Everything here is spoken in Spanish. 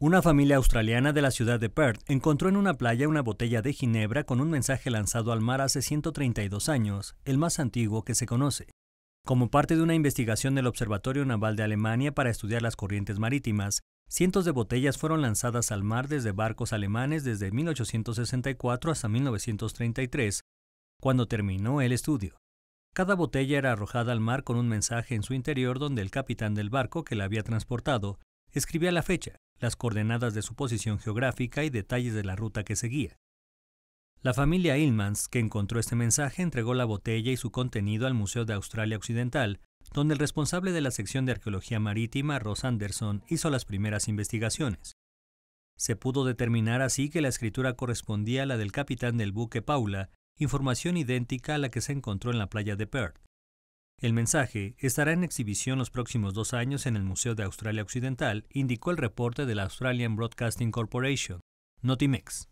Una familia australiana de la ciudad de Perth encontró en una playa una botella de ginebra con un mensaje lanzado al mar hace 132 años, el más antiguo que se conoce. Como parte de una investigación del Observatorio Naval de Alemania para estudiar las corrientes marítimas, cientos de botellas fueron lanzadas al mar desde barcos alemanes desde 1864 hasta 1933, cuando terminó el estudio. Cada botella era arrojada al mar con un mensaje en su interior donde el capitán del barco que la había transportado escribía la fecha, las coordenadas de su posición geográfica y detalles de la ruta que seguía. La familia Illmans, que encontró este mensaje, entregó la botella y su contenido al Museo de Australia Occidental, donde el responsable de la sección de arqueología marítima, Ross Anderson, hizo las primeras investigaciones. Se pudo determinar así que la escritura correspondía a la del capitán del buque Paula, información idéntica a la que se encontró en la playa de Perth. El mensaje estará en exhibición los próximos dos años en el Museo de Australia Occidental, indicó el reporte de la Australian Broadcasting Corporation, Notimex.